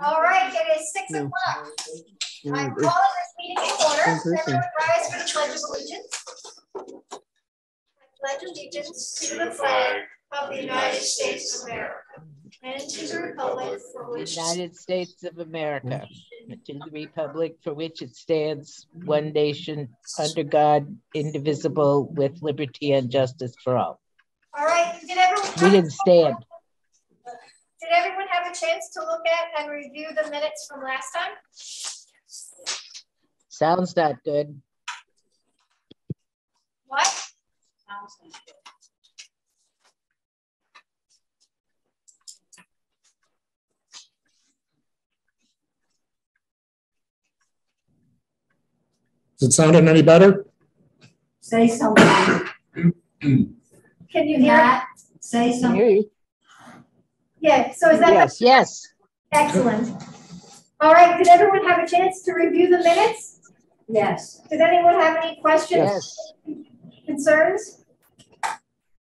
All right, it is six o'clock. I'm calling this meeting to order. In person. Everyone rise for the pledge of allegiance. I Pledge allegiance to the flag of the United States of America and to the republic for which. United States of America, to the republic for which it stands, one nation, under God, indivisible, with liberty and justice for all. All right, did everyone? We didn't stand. Did everyone have a chance to look at and review the minutes from last time? Sounds that good. What? Is it sounding any better? Say something. Can you hear? Matt, say Can something. Hear you. Yeah, so is that Yes, Yes, excellent? All right, did everyone have a chance to review the minutes? Yes. Did anyone have any questions, yes. concerns?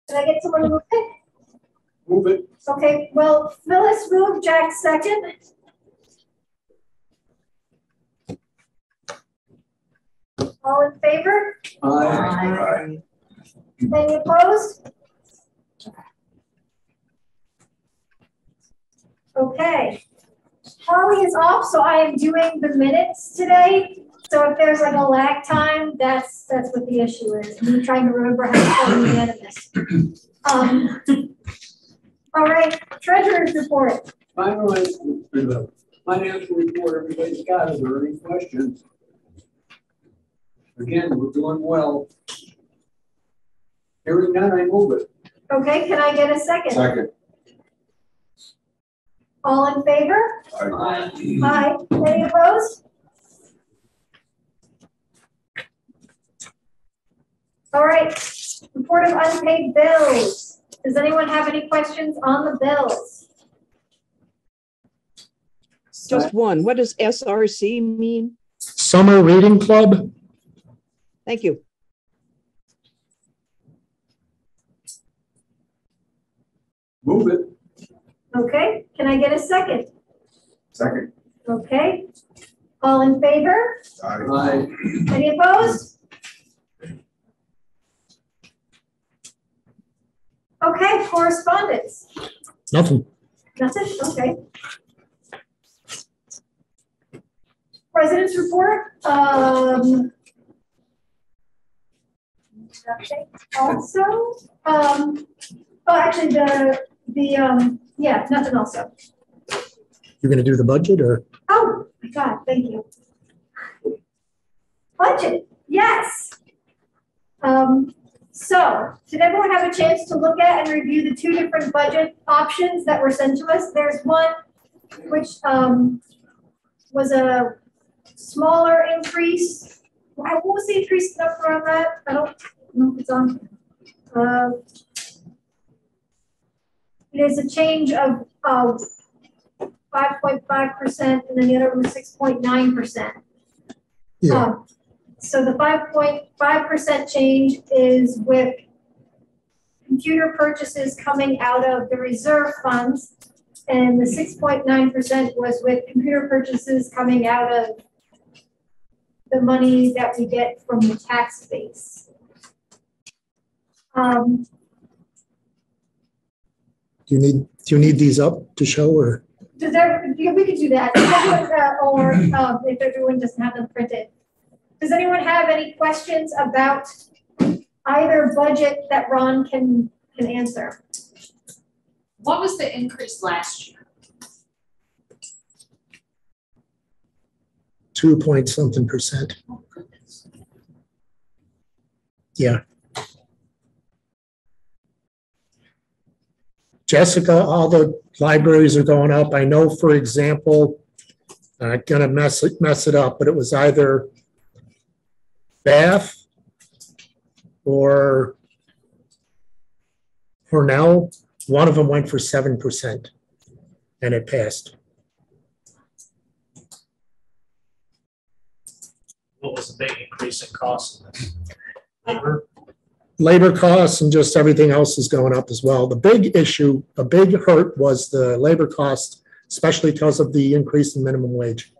Did I get someone to move it? Move it. Okay, well, Phyllis moved, Jack second. All in favor? Aye. Any opposed? Okay. Holly is off, so I am doing the minutes today. So if there's like a lag time, that's, that's what the issue is. I'm trying to remember how to spell unanimous. Um, All right, treasurer's report. Finally, the financial report everybody's got, is there any questions? Again, we're doing well. Hearing none, I move it. Okay, can I get a second? Second. All in favor? Aye. Aye. Any opposed? All right, report of unpaid bills. Does anyone have any questions on the bills? just one. What does SRC mean? Summer Reading Club? Thank you. Move it. Okay, can I get a second? Second. Okay. All in favor? Aye. Any opposed? Okay, correspondence. Nothing. Nothing, okay. President's report, um. Also, um, oh, actually, the, the, um, yeah, nothing also. You're gonna do the budget or? Oh, my God, thank you. Budget, yes. Um, so, did everyone have a chance to look at and review the two different budget options that were sent to us? There's one which, um, was a smaller increase. What was the increase number on that? I don't know if it's on. Uh, It is a change of, uh, five point five percent, and then the other one was six point nine percent. Yeah, So the five point five percent change is with computer purchases coming out of the reserve funds. And the six point nine percent was with computer purchases coming out of the money that we get from the tax base. Um, do you need, do you need these up to show or? Does there, yeah, we could do that, uh, or, um, if everyone doesn't have them printed. Does anyone have any questions about either budget that Ron can, can answer? What was the increase last year? Two point something percent. Oh, goodness. Yeah. Jessica, all the libraries are going up. I know, for example, I'm gonna mess it, mess it up, but it was either Bath or Corning. One of them went for seven percent and it passed. What was the big increase in cost in this? Labor costs and just everything else is going up as well. The big issue, a big hurt was the labor cost especially because of the increase in minimum wage.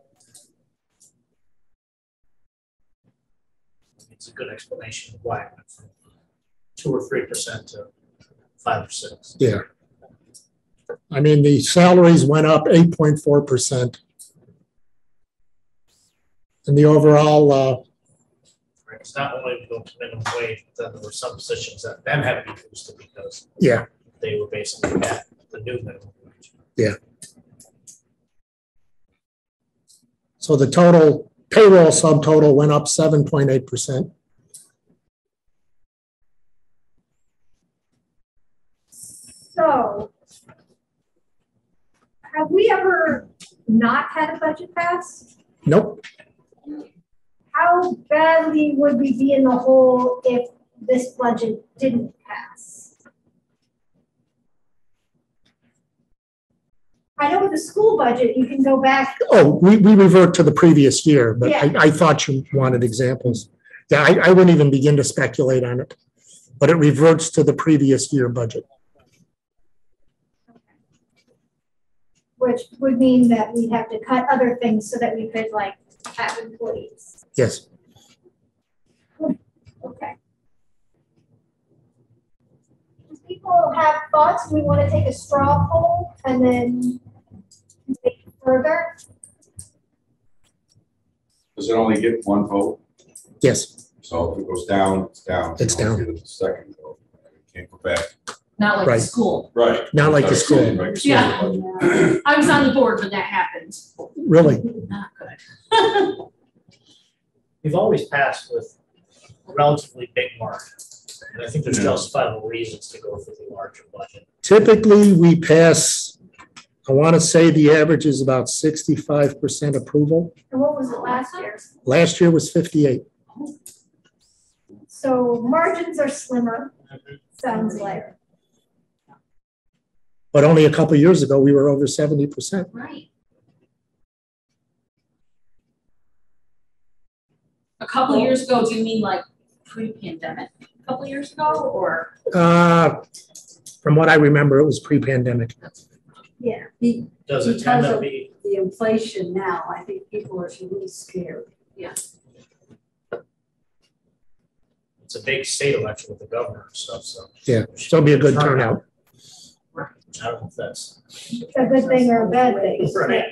It's a good explanation of why it went from two or three percent to five or six. Yeah. I mean, the salaries went up eight point four percent. And the overall, uh, It's not only we go to minimum wage, but then there were some positions that then had to be boosted because yeah, they were basically at the new minimum wage. Yeah. So the total payroll subtotal went up seven point eight percent. So have we ever not had a budget pass? Nope, How badly would we be in the hole if this budget didn't pass? I know with the school budget, you can go back, oh, we, we revert to the previous year, but I, Yeah. I thought you wanted examples. Yeah, I, I wouldn't even begin to speculate on it, but it reverts to the previous year budget. which would mean that we'd have to cut other things so that we could like have employees. Yes, Okay. Do people have thoughts? We want to take a straw poll and then take it further? Does it only get one vote? yes, So if it goes down, it's down. It's You down. get a Second vote. It Can't go back. Not like Right. the school. Right. Not like the school. Like the Yeah. I was on the board when that happened. really. Not good. We've always passed with a relatively big margin. And I think there's Yeah. justifiable reasons to go for the larger budget. Typically, we pass, I want to say the average is about sixty-five percent approval. And what was it last year? Last year was fifty-eight. So margins are slimmer, sounds mm-hmm. like. But only a couple years ago, we were over seventy percent. Right. A couple years ago, do you mean like pre-pandemic? A couple years ago or? Uh, from what I remember, it was pre-pandemic. Yeah. Be- Does it tend Because to of- be, The inflation now, I think people are really scared. Yeah. it's a big state election with the governor and stuff, so. Yeah, so it'll be a good turnout. I don't know if that's. A good thing or a bad thing. Right.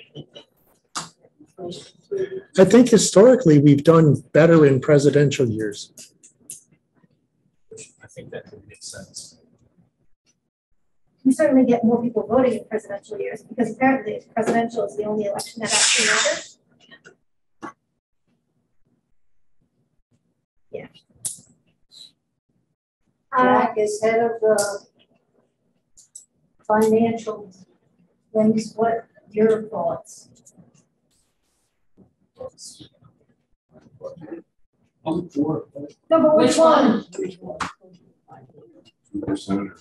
I think historically, we've done better in presidential years. I think that would make sense. You certainly get more people voting in presidential years because apparently presidential is the only election that actually matters. Yeah. Uh, Jack is head of the financial things. What your thoughts? I'm for no, but which Which one? Two percent.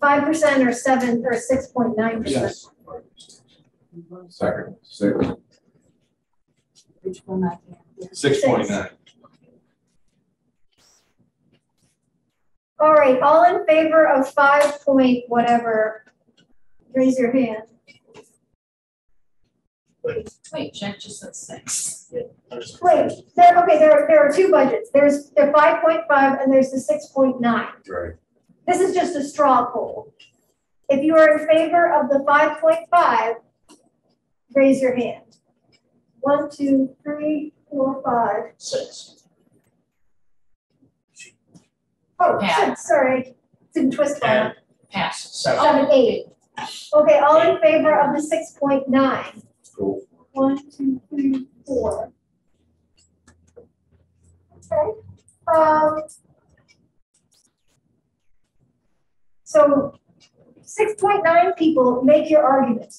Five percent or seven or six point nine percent? Yes. Second, six, Which one I can? six point nine. All right, all in favor of five point whatever, raise your hand. Wait, just said six. Wait, there, okay, there, there are two budgets. There's the 5.5 and there's the 6.9. Right. This is just a straw poll. If you are in favor of the 5.5, raise your hand. One, two, three, four, five, six. Oh, Pat. six, sorry. Didn't twist my Pass. Seven, eight. Okay, all in favor of the 6.9? go for it. One, two, three, four. Okay. Um, so 6.9 people make your argument.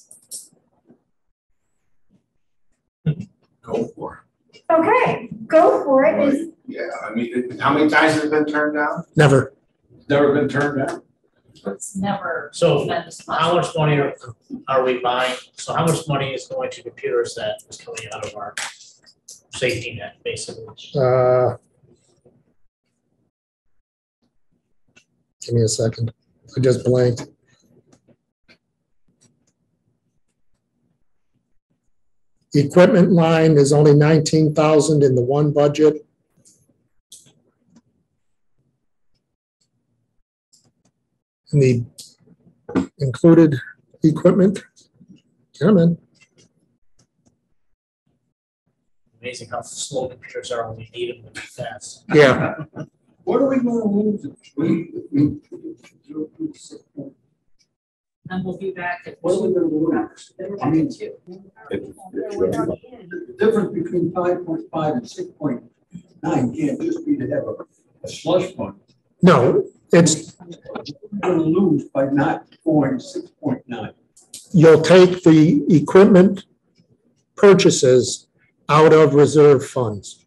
Go for it. Okay, go for it. Yeah, I mean, how many times has it been turned down? Never. Never been turned down? It's never So been this much. how much money are, are we buying? So how much money is going to computers that is coming out of our safety net, basically? Uh, Give me a second. I just blanked. Equipment line is only nineteen thousand in the one budget. And the included equipment, come in, Amazing how slow computers are when you need them to be fast. yeah, What are we gonna lose if we, if we, zero point six point, And we'll be back at. what are we gonna lose? Then I mean, two. The difference between five point five and six point nine can't just be to have a, a slush fund. no, it's, gonna lose by not going six point nine. you'll take the equipment purchases out of reserve funds.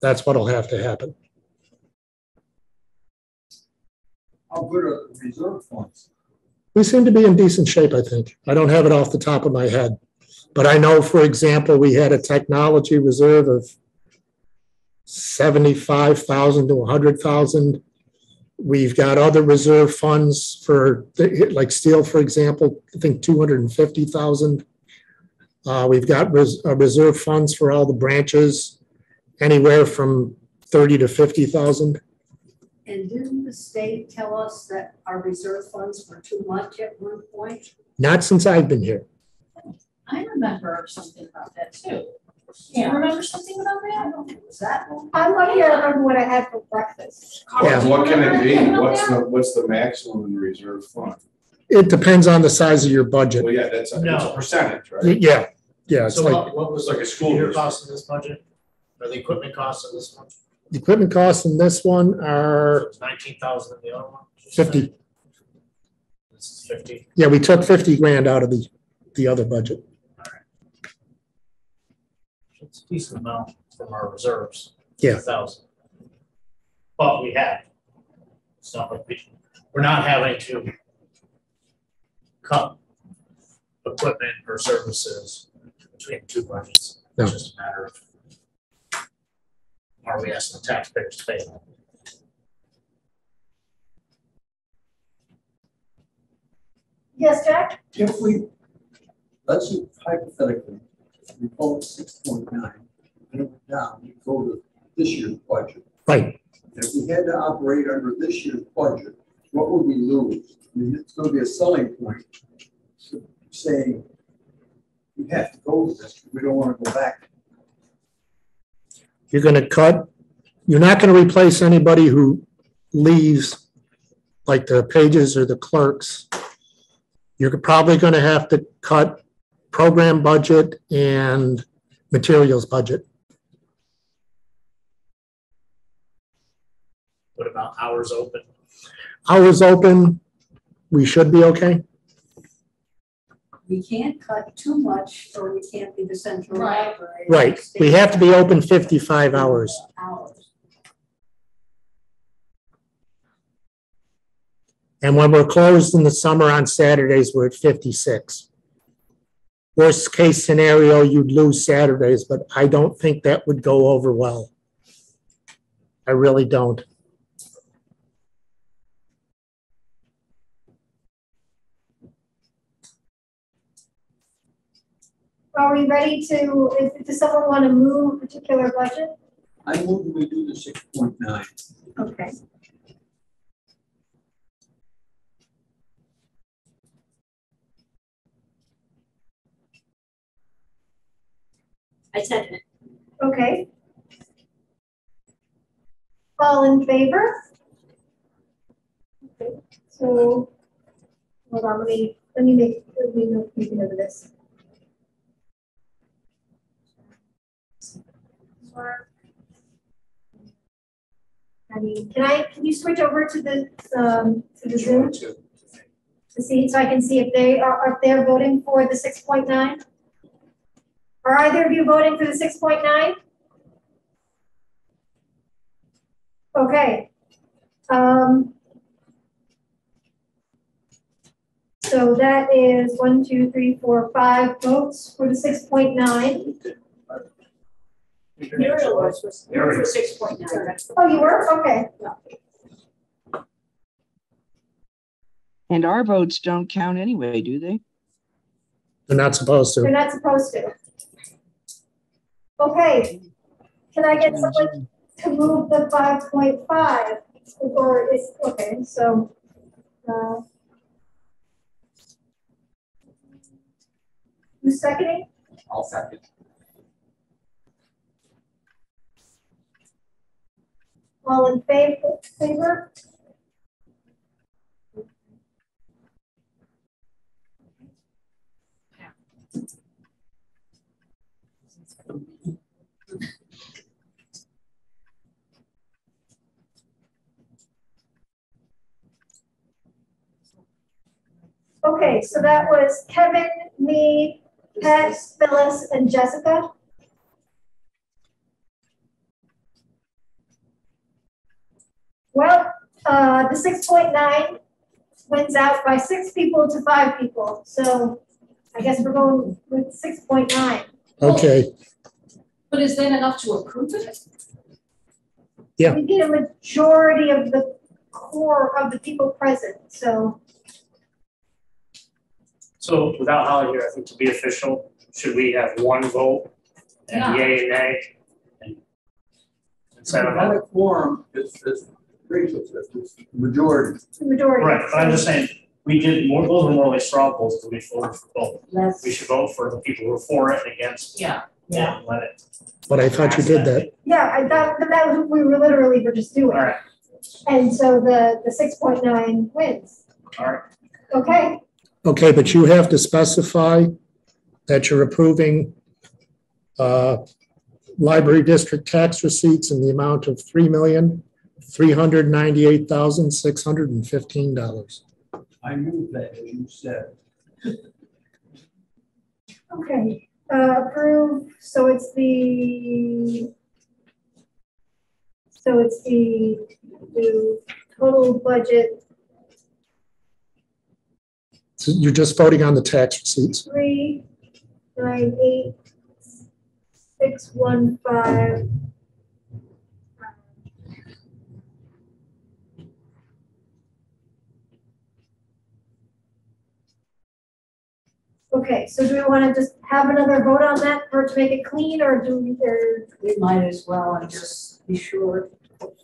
That's what'll have to happen. How good are the reserve funds? We seem to be in decent shape, I think. I don't have it off the top of my head. But I know, for example, we had a technology reserve of seventy-five thousand to hundred thousand. We've got other reserve funds for, like Steele, for example, I think two hundred and fifty thousand. Uh, we've got res- uh, reserve funds for all the branches, anywhere from thirty to fifty thousand. And didn't the state tell us that our reserve funds were too much at one point? Not since I've been here. I remember something about that too. Do you remember something about that? Was that? I'm lucky I remember what I had for breakfast. Yeah. What can it be? What's the, what's the maximum in the reserve fund? It depends on the size of your budget. Well, yeah, that's, a- it's a No. percentage, right? Yeah, yeah, it's So like what, what was Like the a school computer district. cost in this budget? Or the equipment cost in this one? the equipment costs in this one are it's nineteen thousand in the other one? fifty. This is fifty. Yeah, we took fifty grand out of the, the other budget. It's a decent amount from our reserves. Yeah. Thousand. But we have. It's not like we, we're not having to cut equipment or services between the two budgets. No. It's just a matter of are we asking the taxpayers to pay them? Yes, Jack? If we, let's hypothetically, we vote six point nine, and it went down, we go to this year's budget. Right, If we had to operate under this year's budget, what would we lose? I mean, it's gonna be a selling point, to saying we have to go with this, we don't wanna go back. you're gonna cut, you're not gonna replace anybody who leaves, like the pages or the clerks. You're probably gonna have to cut program budget and materials budget. What about hours open? Hours open, we should be okay. We can't cut too much or we can't be the central Right. library. Right, we have to be open fifty-five hours. Hours. And when we're closed in the summer on Saturdays, we're at fifty-six. Worst case scenario, you'd lose Saturdays, but I don't think that would go over well. I really don't. Are we ready to, if- does someone want to move a particular budget? I move we do the six point nine. Okay. I second it. Okay. All in favor? Okay, So, hold on, let me, let me make, let me make make a note of this. I mean, can I, can you switch over to the, um, to the Zoom to see, so I can see if they are, if they're voting for the six point nine? Are either of you voting for the six point nine? Okay. Um. So that is one, two, three, four, five votes for the six point nine. Muriel was, was, we were for six point nine. Oh, you were? Okay. And our votes don't count anyway, do they? They're not supposed to. They're not supposed to. Okay, can I get someone to move the five point five? before it's, okay, so, uh. Who's seconding? I'll second. All in favor, favor? Okay, so that was Kevin, me, Pat, Phyllis, and Jessica. Well, uh, the six point nine wins out by six people to five people, so I guess we're going with six point nine. Oh. Okay, But is that enough to approve it? Yeah. We get a majority of the core of the people present, so, So without Holly here, I think to be official, should we have one vote and yay and nay? and Instead of, Not a quorum, it's, it's, Rachel it's majority. the majority. right, but I'm just saying, we did more, those were more like straw polls, because we voted for both. Let's, We should vote for the people who are for it and against. Yeah. And let it, but I thought you did that. Yeah, I thought, but that was what we were literally were just doing. all right, And so the, the six point nine wins. all right, Okay, Okay, but you have to specify that you're approving uh, library district tax receipts in the amount of three million, three hundred ninety-eight thousand, six hundred and fifteen dollars. I move that, as you said. okay, uh, approve, so it's the. So it's the, the total budget, So you're just voting on the tax receipts. three, nine, eight, six, one, five. Okay, so do we want to just have another vote on that for to make it clean, or do we, or we might as well and just be sure.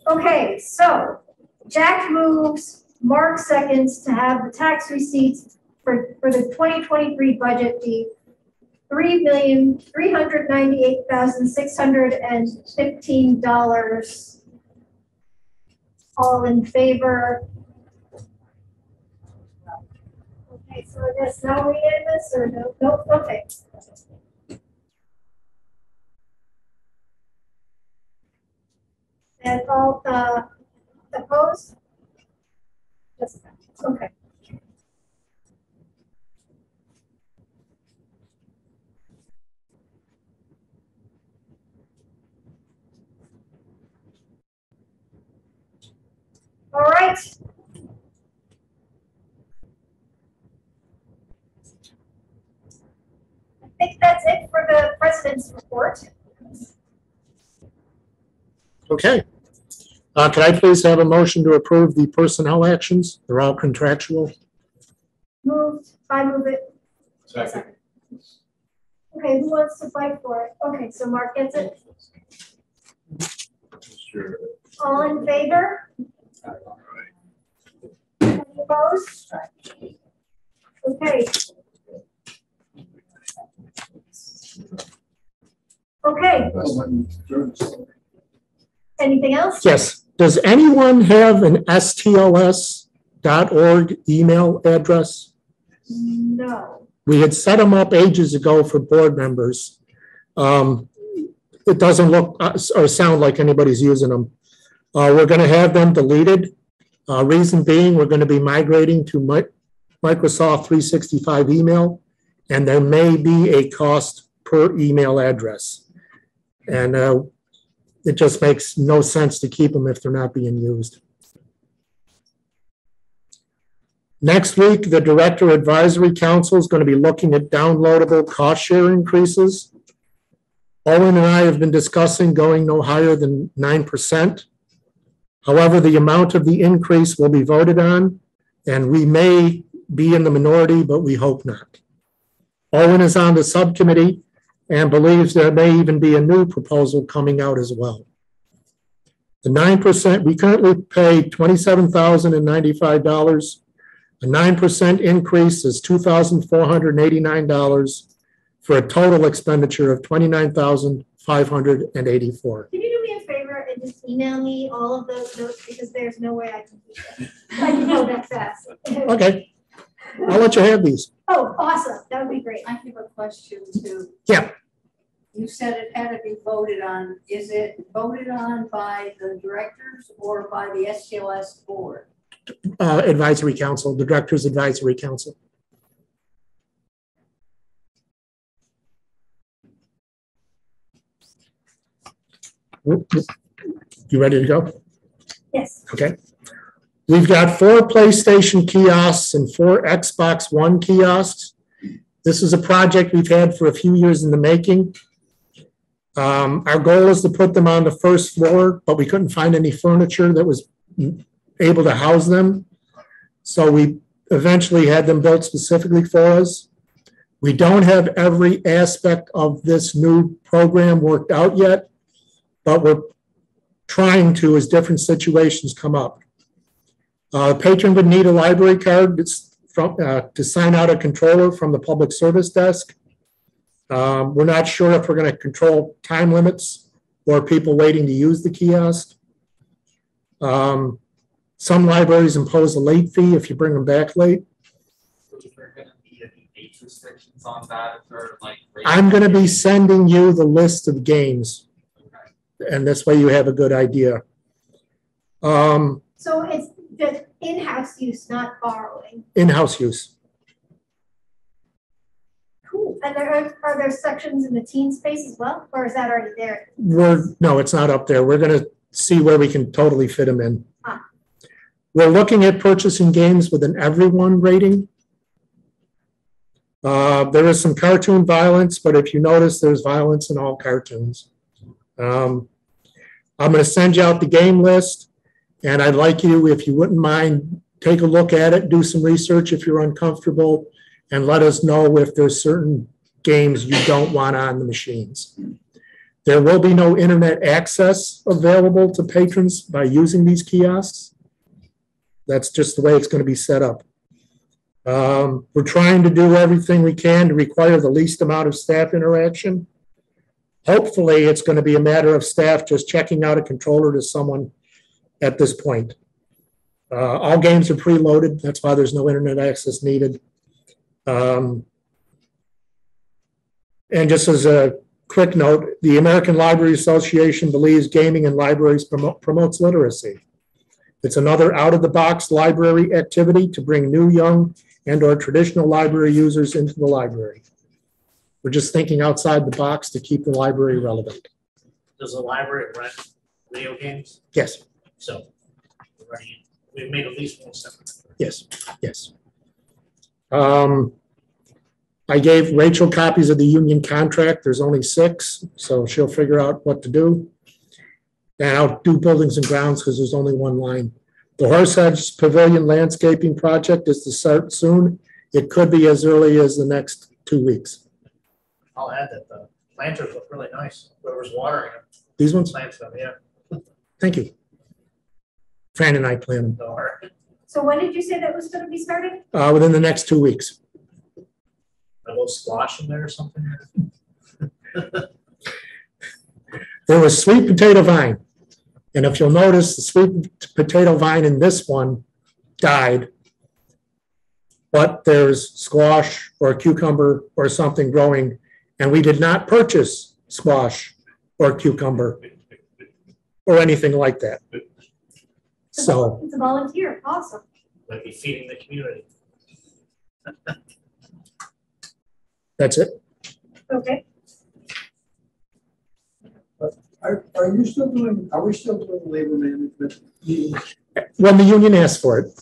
Okay, so Jack moves, Mark seconds to have the tax receipts for, for the twenty twenty-three budget be three million, three hundred ninety-eight thousand, six hundred and fifteen dollars. All in favor? Okay, so I guess now we in this or no, no, okay. And all, uh, opposed? Jessica, okay. All right. Think that's it for the president's report. Okay. Uh, Can I please have a motion to approve the personnel actions? They're all contractual. Moved, I move it. Second. Okay, who wants to fight for it? Okay, so Mark gets it. Sure. All in favor? Any Opposed? Okay. Okay, anything else? Yes. Does anyone have an stls.org email address? No. We had set them up ages ago for board members. Um, It doesn't look uh, or sound like anybody's using them. Uh, We're going to have them deleted. Uh, Reason being, we're going to be migrating to Mi- Microsoft 365 email, and there may be a cost per email address. And uh, it just makes no sense to keep them if they're not being used. Next week, the Director Advisory Council is going to be looking at downloadable cost share increases. Owen and I have been discussing going no higher than nine percent. However, the amount of the increase will be voted on, and we may be in the minority, but we hope not. Owen is on the subcommittee, and believes there may even be a new proposal coming out as well. The nine percent, we currently pay twenty-seven thousand and ninety-five dollars. A nine percent increase is two thousand four hundred and eighty-nine dollars for a total expenditure of 29,584. Can you do me a favor and just email me all of those notes because there's no way I can keep them. I can go that fast. Okay, I'll let you have these. Oh, awesome. That would be great. I have a question too. Yeah. You said it had to be voted on. Is it voted on by the directors or by the STLS board? Uh, advisory council, the director's advisory council. You ready to go? Yes. Okay. We've got four PlayStation kiosks and four Xbox One kiosks. This is a project we've had for a few years in the making. Um, our goal is to put them on the first floor, but we couldn't find any furniture that was able to house them. So we eventually had them built specifically for us. We don't have every aspect of this new program worked out yet, but we're trying to as different situations come up. Uh, patron would need a library card from, uh, to sign out a controller from the public service desk. Um, we're not sure if we're gonna control time limits or people waiting to use the kiosk. Um, some libraries impose a late fee if you bring them back late. Is there gonna be any age restrictions on that, like? I'm gonna be sending you the list of games, and this way you have a good idea. Um, So it's the in-house use, not borrowing. in-house use. Cool. And there are, are there sections in the teen space as well, or is that already there? We're, no, it's not up there. We're gonna see where we can totally fit them in. Ah. We're looking at purchasing games with an everyone rating. Uh, there is some cartoon violence, but if you notice, there's violence in all cartoons. Um, I'm gonna send you out the game list, and I'd like you, if you wouldn't mind, take a look at it, do some research if you're uncomfortable, and let us know if there's certain games you don't want on the machines. There will be no internet access available to patrons by using these kiosks. That's just the way it's going to be set up. Um, We're trying to do everything we can to require the least amount of staff interaction. Hopefully, it's going to be a matter of staff just checking out a controller to someone at this point. Uh, All games are preloaded, that's why there's no internet access needed. Um, And just as a quick note, the American Library Association believes gaming in libraries promo- promotes literacy. It's another out-of-the-box library activity to bring new, young, and/or traditional library users into the library. We're just thinking outside the box to keep the library relevant. Does the library rent video games? Yes, So, we've made at least one step. yes, yes. Um, I gave Rachel copies of the union contract. There's only six, so she'll figure out what to do. And I'll do buildings and grounds because there's only one line. The Horseheads Pavilion landscaping project is to start soon. It could be as early as the next two weeks. I'll add that the planters look really nice, whoever's watering them, These ones, plants them, yeah. thank you. Fran and I plan them, So when did you say that was gonna be starting? uh, within the next two weeks. A little squash in there or something. There was sweet potato vine. And if you'll notice, the sweet potato vine in this one died. But there's squash or cucumber or something growing, and we did not purchase squash or cucumber or anything like that. So, It's a volunteer, awesome. Might be feeding the community. that's it. Okay, Are, are you still doing, are we still doing labor management? When the union asked for it.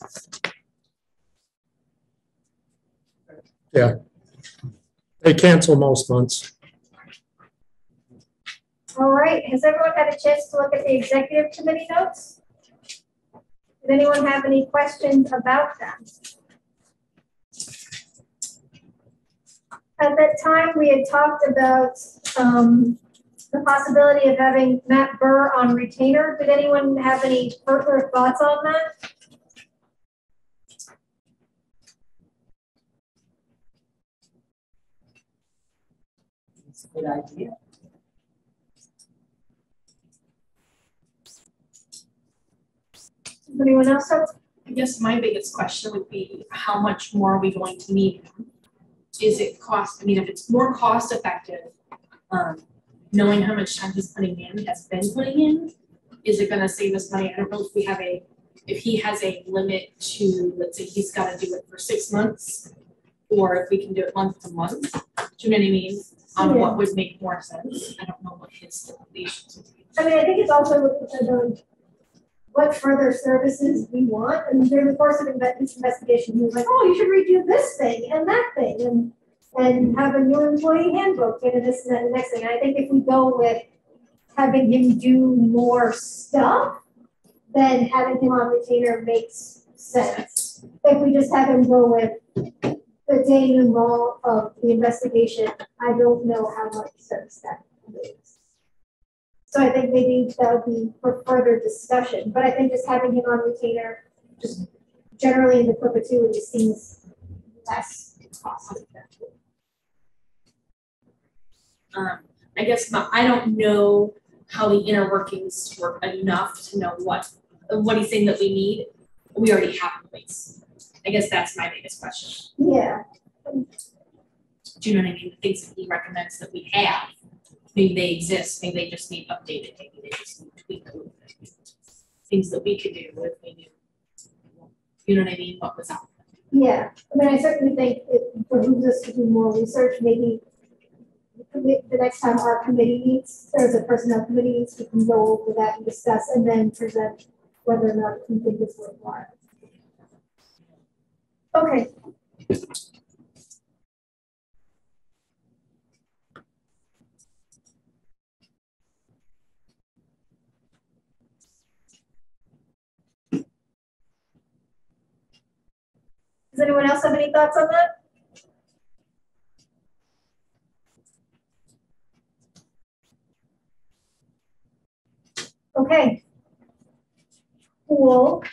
Yeah. They cancel most months. all right. Has everyone had a chance to look at the executive committee notes? Did anyone have any questions about them? At that time, we had talked about, um, the possibility of having Matt Burr on retainer. Did anyone have any further thoughts on that? It's a good idea. Anyone else have? I guess my biggest question would be, how much more are we going to need? Is it cost, I mean, if it's more cost effective, um, knowing how much time he's putting in, has been putting in, is it gonna save us money? I don't know if we have a, if he has a limit to, let's say he's gotta do it for six months, or if we can do it month to month, do you know what I mean? On what would make more sense, I don't know what his stipulations would be. I mean, I think it's also the, what further services we want, and during the course of this investigation, he was like, oh, you should redo this thing and that thing, and and have a new employee handbook, and this and that, and the next thing, and I think if we go with having him do more stuff, then having him on retainer makes sense. If we just have him go with the day and all of the investigation, I don't know how much sense that makes. So I think maybe that would be for further discussion, but I think just having him on retainer, just generally in the perpetuity seems less cost effective. Um, I guess my, I don't know how the inner workings work enough to know what, what he's saying that we need, we already have in place. I guess that's my biggest question. Yeah, Do you know what I mean? The things that he recommends that we have, maybe they exist, I maybe they just need updated, maybe they just need tweaked a little bit. Things that we could do if we knew. You know what I mean, what was out there. yeah, I mean, I certainly think it behooves us to do more research, maybe the the next time our committee meets, there's a personnel committee meets, we can go over that and discuss, and then present whether or not we think it's worthwhile. Okay. Does anyone else have any thoughts on that? Okay. Cool.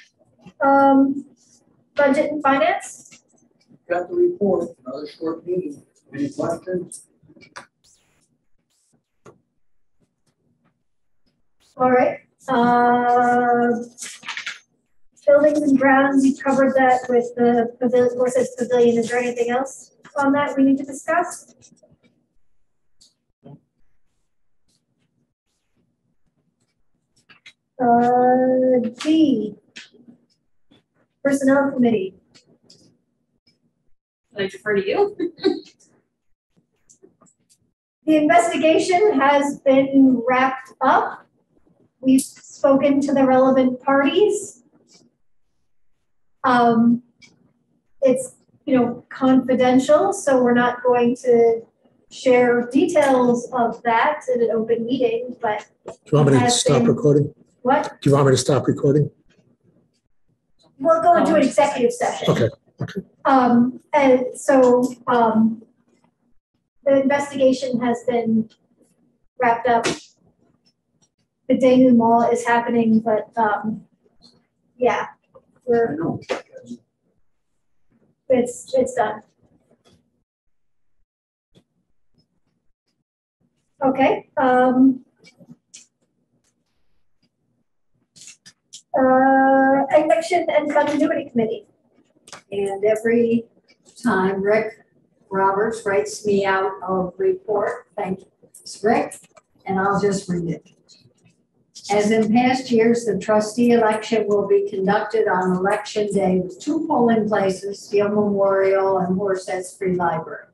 Um, budget and finance? Got the report, another short meeting. Any questions? All right, uh, buildings and grounds, you covered that with the pavilion, Horseheads Pavilion. Is there anything else on that we need to discuss? Uh, G. Personnel Committee. Can I defer to you? The investigation has been wrapped up. We've spoken to the relevant parties. Um, it's, you know, confidential, so we're not going to share details of that in an open meeting, but Do you want me to stop been- recording? what? Do you want me to stop recording? We'll go into an executive session. Okay, Um, and so, um, the investigation has been wrapped up. The denouement is happening, but, um, yeah, I it's, it's done. Okay, um. Uh, election and continuity committee. And every time Rick Roberts writes me out a report, thank you, Rick, and I'll just read it. As in past years, the trustee election will be conducted on election day with two polling places, Steele Memorial and Horseheads Free Library.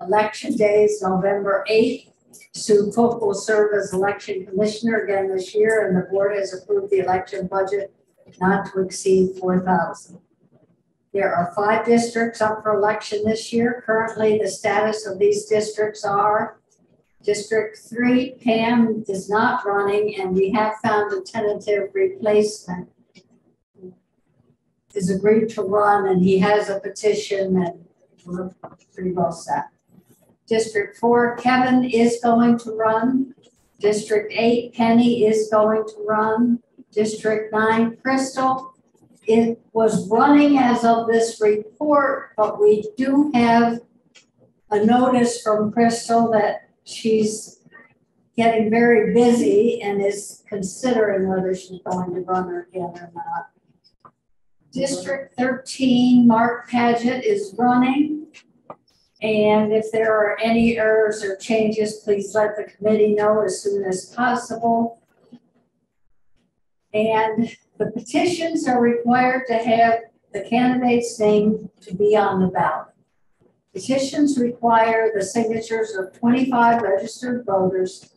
Election day is November eighth. Sue Cook will serve as election commissioner again this year, and the board has approved the election budget not to exceed four thousand. There are five districts up for election this year. Currently, the status of these districts are District Three, Pam is not running, and we have found a tentative replacement. Is agreed to run, and he has a petition and we're pretty well set. District four, Kevin is going to run. District eight, Penny is going to run. District nine, Crystal. It was running as of this report, but we do have a notice from Crystal that she's getting very busy and is considering whether she's going to run again or not. District thirteen, Mark Paget is running. And if there are any errors or changes, please let the committee know as soon as possible. And the petitions are required to have the candidate's name to be on the ballot. Petitions require the signatures of twenty-five registered voters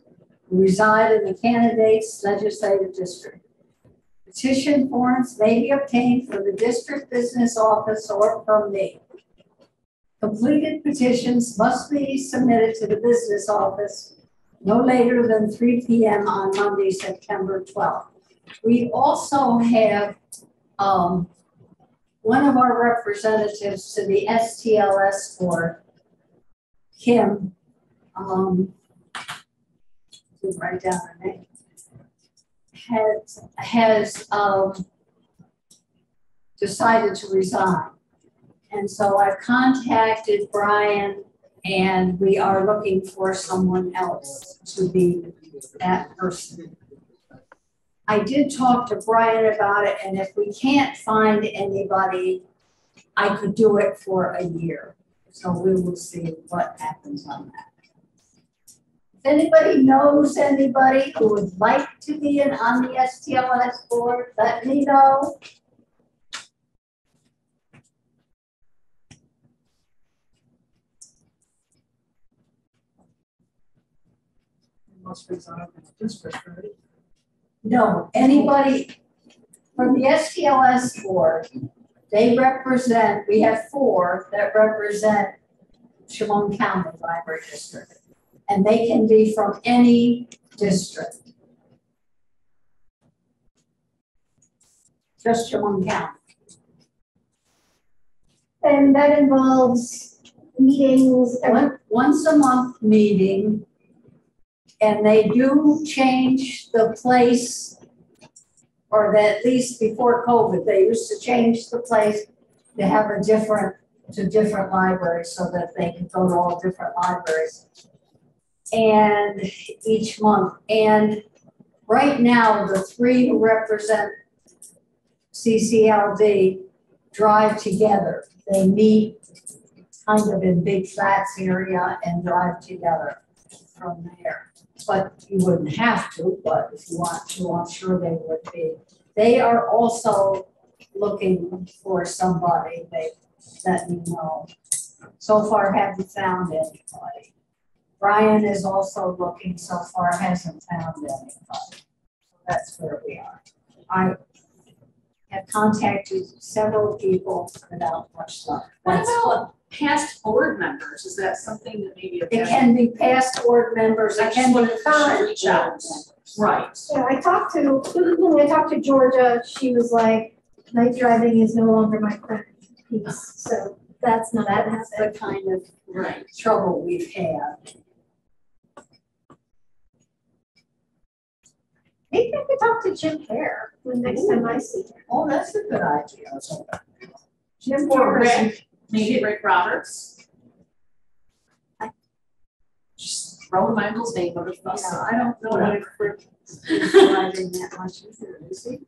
who reside in the candidate's legislative district. Petition forms may be obtained from the district business office or from me. Completed petitions must be submitted to the business office no later than three P M on Monday, September twelfth. We also have, um, one of our representatives to the STLS board, Kim, um, write down her name, has, has, um, decided to resign. And so I've contacted Brian and we are looking for someone else to be that person. I did talk to Brian about it and if we can't find anybody, I could do it for a year. So we will see what happens on that. If anybody knows anybody who would like to be in on the STLS board, let me know. The district, right? No, anybody from the STLS board, they represent, we have four that represent Chemung County Library District. And they can be from any district. Just Chemung County. And that involves meetings, One, once a month meeting. And they do change the place. Or that at least before COVID, they used to change the place to have a different, to different libraries so that they could go to all different libraries. And each month, and right now, the three who represent CCLD drive together. They meet kind of in Big Flats area and drive together from there. But you wouldn't have to, but if you want to, I'm sure they would be. They are also looking for somebody, they let me know. So far haven't found anybody. Brian is also looking, so far hasn't found anybody. That's where we are. I have contacted several people without much luck. What That's about past board members? Is that something that maybe? It can be past board members, I it just can wanted be to current reach out. board members. Right. Yeah, I talked to, when I talked to Georgia, she was like, night driving is no longer my current piece, so that's not gonna That's happen. the kind of Right. trouble we've had. Maybe I could talk to Jim Hare the next time I see him. Oh, that's a good idea. Jim Or Hare Rick, maybe Rick Roberts. Just throwing my uncle's name under the bus. Yeah, I don't know what a quick is driving that much either, is he?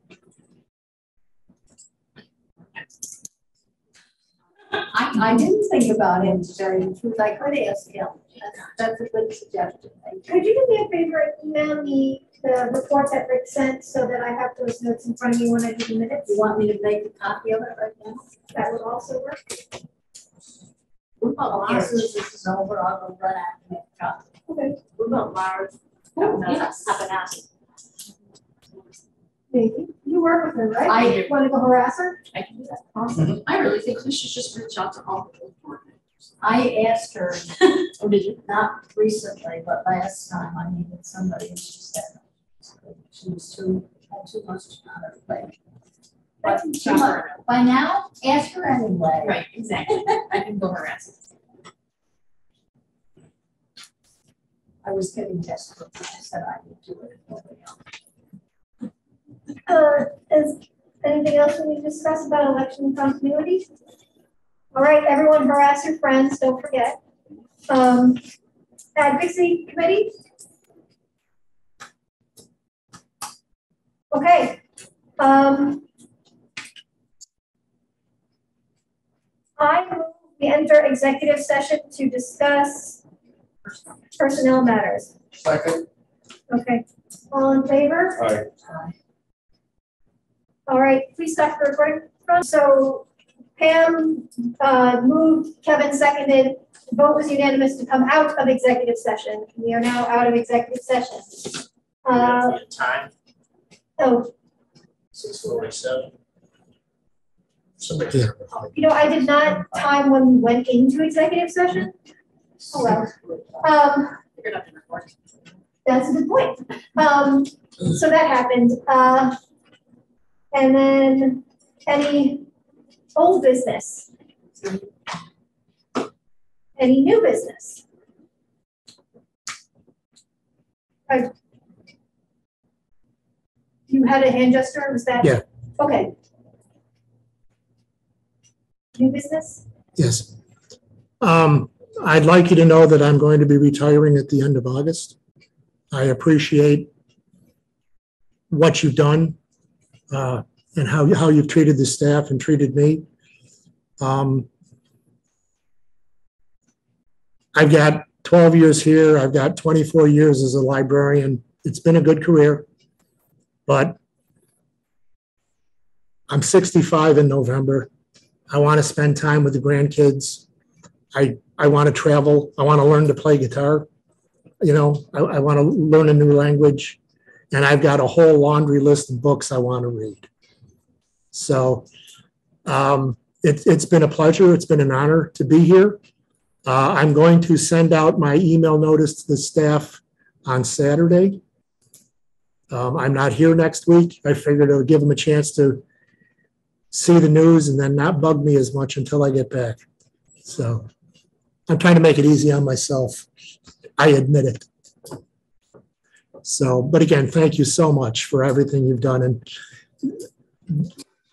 I, I didn't think about him, to tell you the truth, I could ask him, that's, a good suggestion, thank you. Could you do me a favor and email me the report that Rick sent so that I have those notes in front of me when I do the minutes? You want me to make a copy of it right now? That would also work. Well, as soon as this is over, I'll go run out and make a copy. Okay. What about Lars? Oh, yes. Have an ask. Maybe. You work with her, right? I do. Want to go harass her? I can do that. Awesome. I really think we should just reach out to all the members. I asked her, Oh, did you? not recently, but last time I needed somebody, and she said she was too, had too much on her plate. But she might, by now, ask her anyway. Right, exactly. I can go harass. I was getting desperate, I said I would do it. if nobody else. Uh, is anything else we need to discuss about election continuity? All right, everyone harass your friends, don't forget. Um, advocacy committee? Okay, um. I move we enter executive session to discuss personnel matters. Second. Okay, all in favor? Aye. All right, please stop recording. So Pam uh, moved, Kevin seconded, the vote was unanimous to come out of executive session. We are now out of executive session. Uh, Time, Oh, six forty-seven. Somebody. Yeah. you know, I did not time when we went into executive session. Oh, well. Um, Figured out the report. That's a good point. Um, so that happened. Uh, and then any old business? Any new business? Uh, You had a hand gesture, was that? Yeah. Okay. New business? Yes. Um, I'd like you to know that I'm going to be retiring at the end of August. I appreciate what you've done, uh, and how, how you've treated the staff and treated me. Um, I've got twelve years here. I've got twenty-four years as a librarian. It's been a good career. But I'm sixty-five in November. I want to spend time with the grandkids. I, I want to travel. I want to learn to play guitar. You know, I, I want to learn a new language. And I've got a whole laundry list of books I want to read. So um, it, it's been a pleasure. It's been an honor to be here. Uh, I'm going to send out my email notice to the staff on Saturday. Um, I'm not here next week. I figured it would give them a chance to see the news and then not bug me as much until I get back. So I'm trying to make it easy on myself. I admit it. So, but again, thank you so much for everything you've done. And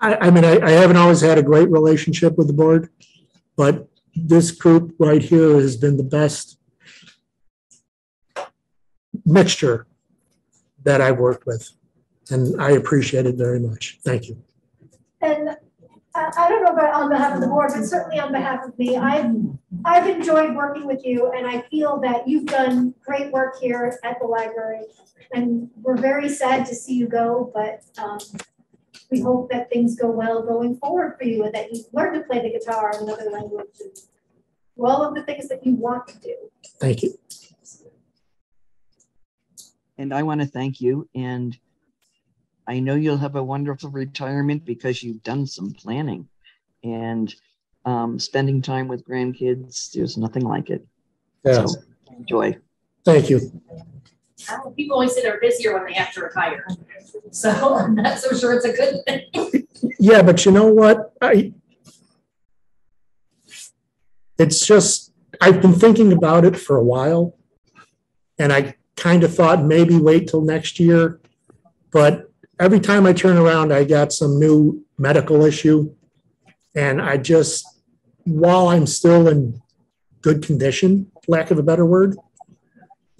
I, I mean, I, I haven't always had a great relationship with the board, but this group right here has been the best mixture that I've worked with. And I appreciate it very much. Thank you. And I, I don't know about on behalf of the board, but certainly on behalf of me, I've, I've enjoyed working with you and I feel that you've done great work here at the library. And we're very sad to see you go, but, um, we hope that things go well going forward for you and that you learn to play the guitar in another language and do all of the things that you want to do. Thank you. And I want to thank you. And I know you'll have a wonderful retirement because you've done some planning and um, spending time with grandkids. There's nothing like it. Yeah, So enjoy. thank you. People always say they're busier when they have to retire. So I'm not so sure it's a good thing. Yeah, but you know what? I, it's just, I've been thinking about it for a while. And I kind of thought maybe wait till next year. But every time I turn around, I got some new medical issue. And I just, while I'm still in good condition, lack of a better word,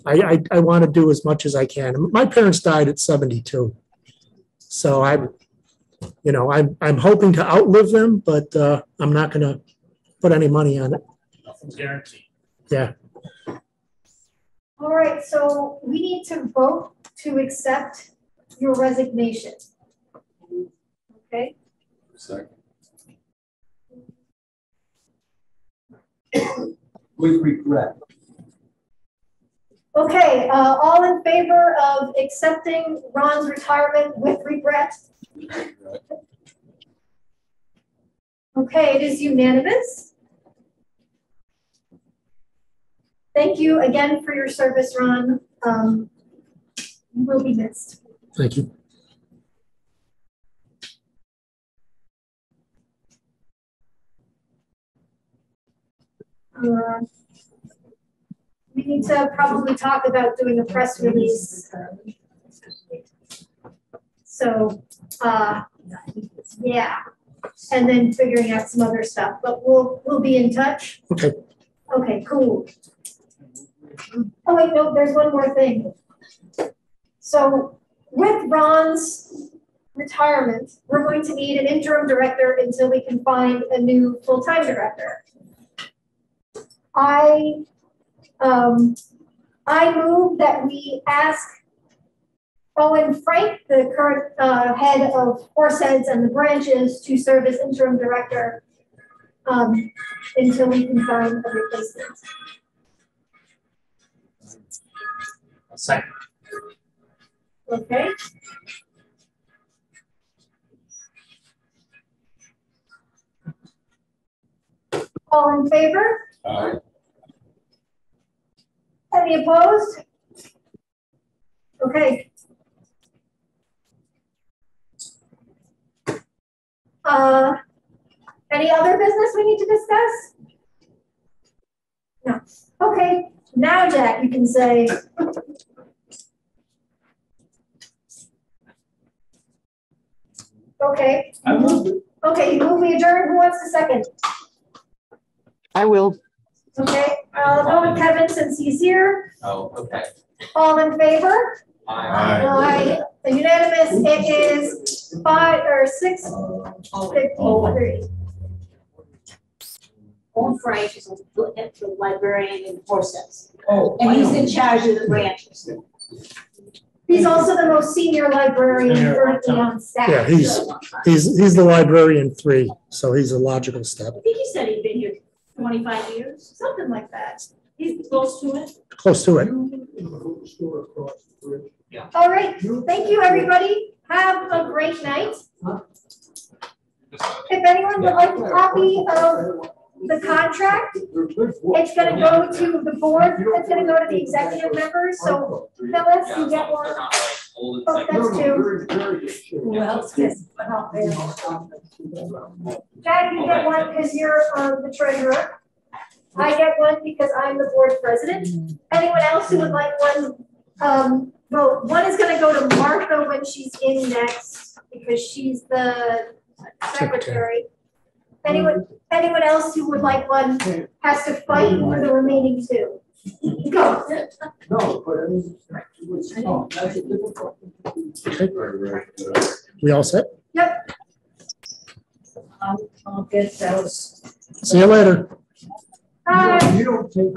I, I, I want to do as much as I can. My parents died at 72. So I'm, you know, I'm, I'm hoping to outlive them, but uh, I'm not going to put any money on it. Nothing's guaranteed. Yeah. All right, so we need to vote to accept your resignation. Okay? Second. With regret. Okay, uh, all in favor of accepting Ron's retirement with regret? Okay, it is unanimous. Thank you again for your service, Ron. Um, you will be missed. Thank you. Uh, we need to probably talk about doing a press release. So, uh, yeah, and then figuring out some other stuff, but we'll, we'll be in touch. Okay. Okay, cool. Oh, wait, no, there's one more thing. So with Ron's retirement, we're going to need an interim director until we can find a new full-time director. I, um, I move that we ask Owen Frank, the current, uh, head of Horseheads and the branches, to serve as interim director, um, until we can find a replacement. Second. Okay? All in favor? Aye. Any opposed? Okay. Uh, any other business we need to discuss? No. Okay, now Jack, you can say. Okay, I moved it. okay, you move me adjourn, who wants the second? I will. Okay, I'll go with Kevin since he's here. Oh, okay. All in favor? Aye. Aye. Unanimous, it is five or six oh, fifty-three. Oh, oh. Owen Frank is the the librarian in Horses, Oh. and he's in charge of the branches. He's also the most senior librarian Senior, currently on staff. Yeah, he's, he's, he's the librarian three, so he's a logical step. I think he said he'd been here twenty-five years, Something like that. he's close to it. Close to it. All right, thank you, everybody. Have a great night. If anyone would like a copy of the contract, it's gonna go to the board, it's gonna go to the executive members, so Phyllis, you get one. Oh, that's two. Who else gets put out there? Jack, you get one because you're um, the treasurer. I get one because I'm the board president. Anyone else who would like one, um, well, one is gonna go to Martha when she's in next because she's the secretary. Anyone, anyone else who would like one has to fight for the remaining two. Go. No, but I mean, it was, oh, that's a difficult. We all set? I'll, I'll get those. See you later. Bye. You don't take.